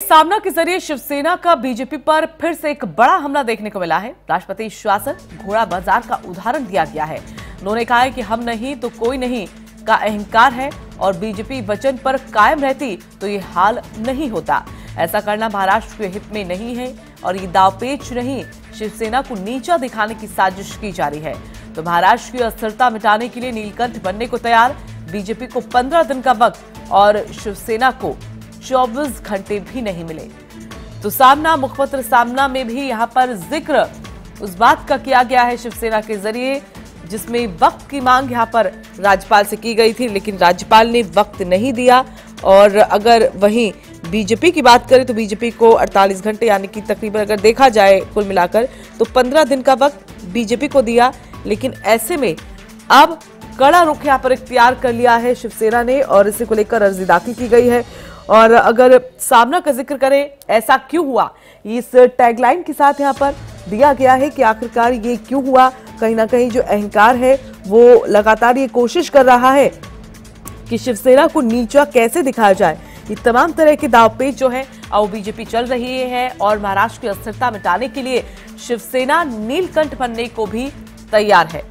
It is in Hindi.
सामना के ज़रिए शिवसेना का बीजेपी पर फिर से एक बड़ा हमला देखने को मिला है। राष्ट्रपति शासन घोड़ा बाज़ार का उदाहरण दिया गया है। उन्होंने कहा है कि हम नहीं तो कोई नहीं का अहंकार है और बीजेपी वचन पर कायम रहती तो ये हाल नहीं होता। ऐसा करना महाराष्ट्र के हित में नहीं है और ये दावपेच नहीं, शिवसेना को नीचा दिखाने की साजिश की जा रही है। तो महाराष्ट्र की अस्थिरता मिटाने के लिए नीलकंठ बनने को तैयार, बीजेपी को पंद्रह दिन का वक्त और शिवसेना को 24 घंटे भी नहीं मिले। तो सामना, मुखपत्र सामना में भी यहाँ पर ज़िक्र उस बात का किया गया है शिवसेना के ज़रिए, जिसमें वक्त की मांग यहाँ पर राज्यपाल से की गई थी, लेकिन राज्यपाल ने वक्त नहीं दिया। और अगर वहीं बीजेपी की बात करें तो बीजेपी को 48 घंटे, यानी कि तकरीबन अगर देखा जाए कुल मिलाकर तो 15 दिन का वक्त बीजेपी को दिया। लेकिन ऐसे में अब कड़ा रुख यहाँ पर इख्तियार कर लिया है शिवसेना ने, और इसे को लेकर अर्जी दाखिल की गई है। और अगर सामना का ज़िक्र करें, ऐसा क्यों हुआ? इस टैगलाइन के साथ यहाँ पर दिया गया है कि आखिरकार ये क्यों हुआ? कहीं ना कहीं जो अहंकार है, वो लगातार ये कोशिश कर रहा है कि शिवसेना को नीचा कैसे दिखाया जाए। ये तमाम तरह के दावपेच जो है, अब बीजेपी चल रही है और महाराष्ट्र की अस्थिरता मिटाने के लिए शिवसेना नीलकंठ बनने को भी तैयार है।